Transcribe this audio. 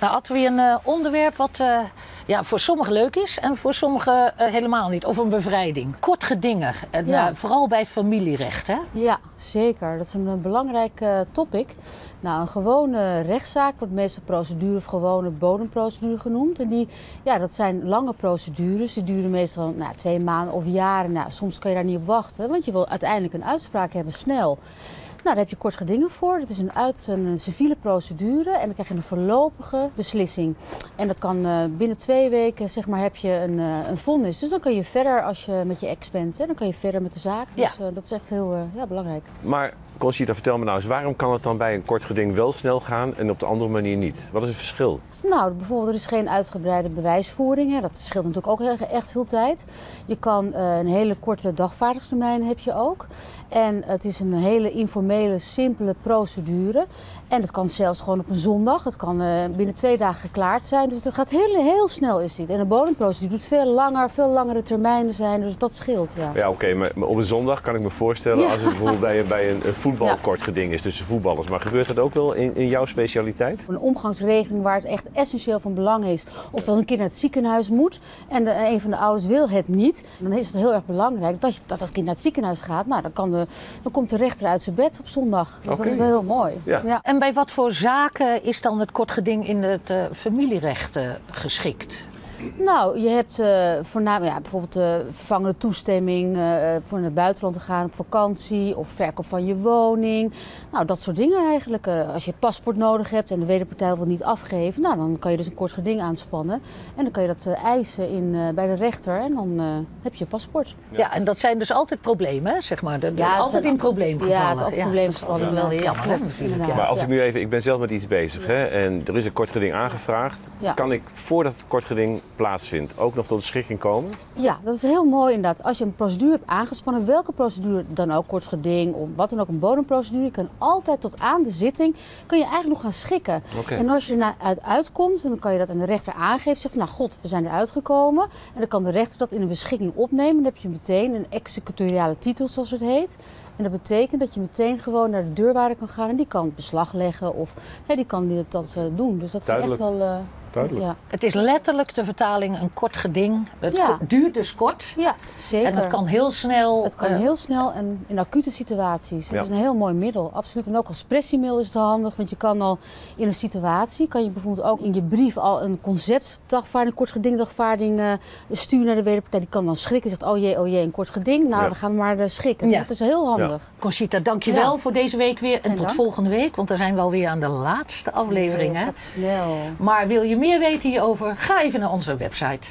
Nou hadden we een eh, onderwerp wat eh, ja, voor sommigen leuk is en voor sommigen eh, helemaal niet. Of een bevrijding. Kort gedingen. En, Ja. vooral bij familierecht. Hè? Ja, zeker. Dat is een belangrijk topic. Nou, een gewone rechtszaak wordt meestal procedure of gewone bodemprocedure genoemd. En die, ja, dat zijn lange procedures. Die duren meestal nou, twee maanden of jaren. Nou, soms kan je daar niet op wachten, want je wil uiteindelijk een uitspraak hebben snel. Nou, daar heb je kort gedingen voor. Dat is een, uit, een civiele procedure en dan krijg je een voorlopige beslissing. En dat kan eh, binnen twee weken, zeg maar, heb je een, eh, een vonnis. Dus dan kan je verder als je met je ex bent. Hè, dan kan je verder met de zaak. Dus eh, dat is echt heel ja, belangrijk. Maar Conchita, vertel me nou eens, waarom kan het dan bij een kort geding wel snel gaan en op de andere manier niet? Wat is het verschil? Nou, bijvoorbeeld er is geen uitgebreide bewijsvoering. Hè. Dat scheelt natuurlijk ook echt veel tijd. Je kan eh, een hele korte dagvaardingstermijn heb je ook. En het is een hele informele, simpele procedure. En het kan zelfs gewoon op een zondag. Het kan eh, binnen twee dagen geklaard zijn. Dus het gaat heel, heel snel is dit. En een bodemprocedure doet veel langer, veel langere termijnen zijn. Dus dat scheelt, ja. Ja, oké, maar, maar op een zondag kan ik me voorstellen Ja. als het bijvoorbeeld bij, bij een, een voetbal Ja. kort geding is tussen voetballers. Maar gebeurt dat ook wel in, in jouw specialiteit? Een omgangsregeling waar het echt essentieel van belang is. Of dat een kind naar het ziekenhuis moet en de, een van de ouders wil het niet. Dan is het heel erg belangrijk dat, je, dat dat kind naar het ziekenhuis gaat. Nou, dan, kan de, dan komt de rechter uit zijn bed op zondag. Dus dat is wel heel mooi. Ja. En bij wat voor zaken is dan het kort geding in het eh, familierecht eh, geschikt? Nou, je hebt eh voornamelijk ja, bijvoorbeeld eh vervangende toestemming eh, voor naar het buitenland te gaan op vakantie of verkoop van je woning. Nou, dat soort dingen eigenlijk. Eh, als je het paspoort nodig hebt en de wederpartij wil niet afgeven, nou, dan kan je dus een kort geding aanspannen. En dan kan je dat eisen in, eh, bij de rechter en dan eh, heb je je paspoort. Ja. en dat zijn dus altijd problemen, hè, zeg maar. De, de- Ja, het altijd in probleemgevallen. Ja, het is altijd probleemgevallen, Dat is altijd wel weer jammer, hè, natuurlijk. Ja. Maar als ik Ja. nu even, ik ben zelf met iets bezig hè, en er is een kort geding aangevraagd. Ja. Kan ik voordat het kort geding plaatsvindt ook nog tot een schikking komen? Ja, dat is heel mooi inderdaad. Als je een procedure hebt aangespannen, welke procedure dan ook, kort geding of wat dan ook, een bodemprocedure, je kan altijd tot aan de zitting, kun je eigenlijk nog gaan schikken. En als je er na- uit uitkomt, dan kan je dat aan de rechter aangeven. Zeg van, nou god, we zijn eruit gekomen. En dan kan de rechter dat in een beschikking opnemen. Dan heb je meteen een executoriale titel, zoals het heet. En dat betekent dat je meteen gewoon naar de deurwaarder kan gaan en die kan beslag leggen of die kan dit- dat eh, doen. Dus dat is echt wel... eh, Duidelijk. Ja. Het is letterlijk de vertaling een kort geding. Het Ja. duurt dus kort. ja, zeker. En het kan heel snel. Het kan eh, heel snel en in acute situaties. Ja. Het is een heel mooi middel, absoluut. En ook als pressiemail is het handig, want je kan al in een situatie, kan je bijvoorbeeld ook in je brief al een conceptdagvaarding, kort gedingdagvaarding eh sturen naar de wederpartij. Die kan dan schrikken en zegt, oh jee, oh jee, een kort geding. Nou, Ja. dan gaan we maar eh, schikken. Ja. Dus dat is heel handig. Conchita, dankjewel Ja. voor deze week weer. En tot dank. volgende week, want dan zijn we alweer aan de laatste aflevering. Hè? gaat snel. Maar wil je meer weten hierover? Ga even naar onze website.